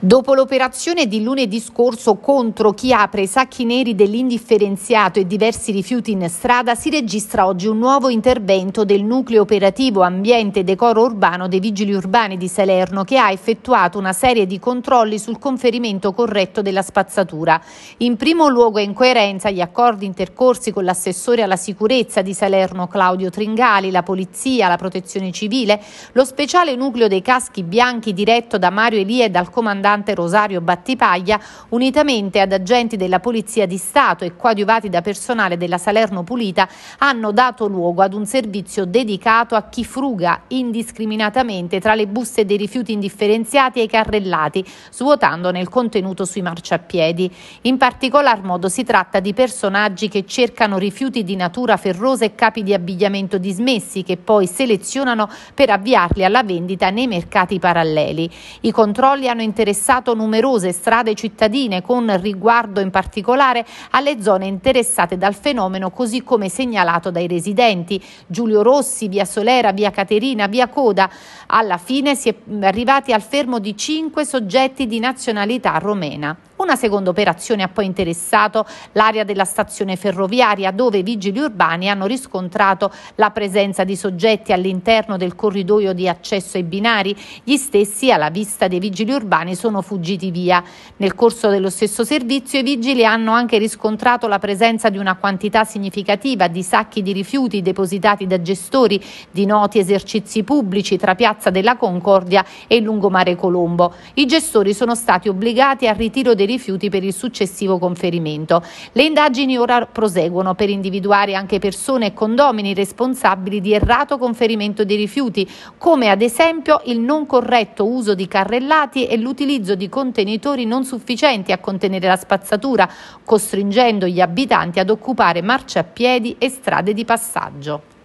Dopo l'operazione di lunedì scorso contro chi apre i sacchi neri dell'indifferenziato e diversi rifiuti in strada, si registra oggi un nuovo intervento del nucleo operativo ambiente e decoro urbano dei vigili urbani di Salerno che ha effettuato una serie di controlli sul conferimento corretto della spazzatura. In primo luogo e in coerenza gli accordi intercorsi con l'assessore alla sicurezza di Salerno Claudio Tringali, la polizia, la protezione civile, lo speciale nucleo dei caschi bianchi diretto da Mario Elia e dal comandante comandante Rosario Battipaglia, unitamente ad agenti della Polizia di Stato e coadiuvati da personale della Salerno Pulita, hanno dato luogo ad un servizio dedicato a chi fruga indiscriminatamente tra le buste dei rifiuti indifferenziati e i carrellati, svuotandone il contenuto sui marciapiedi. In particolar modo si tratta di personaggi che cercano rifiuti di natura ferrosa e capi di abbigliamento dismessi che poi selezionano per avviarli alla vendita nei mercati paralleli. I controlli hanno interessato interessato numerose strade cittadine con riguardo in particolare alle zone interessate dal fenomeno così come segnalato dai residenti. Giulio Rossi, via Solera, via Caterina, via Coda. Alla fine si è arrivati al fermo di cinque soggetti di nazionalità romena. Una seconda operazione ha poi interessato l'area della stazione ferroviaria dove i vigili urbani hanno riscontrato la presenza di soggetti all'interno del corridoio di accesso ai binari. Gli stessi alla vista dei vigili urbani sono fuggiti via. Nel corso dello stesso servizio i vigili hanno anche riscontrato la presenza di una quantità significativa di sacchi di rifiuti depositati da gestori di noti esercizi pubblici tra Piazza della Concordia e lungomare Colombo. I gestori sono stati obbligati al ritiro dei rifiuti per il successivo conferimento. Le indagini ora proseguono per individuare anche persone e condomini responsabili di errato conferimento dei rifiuti, come ad esempio il non corretto uso di carrellati e l'utilizzo di contenitori non sufficienti a contenere la spazzatura, costringendo gli abitanti ad occupare marciapiedi e strade di passaggio.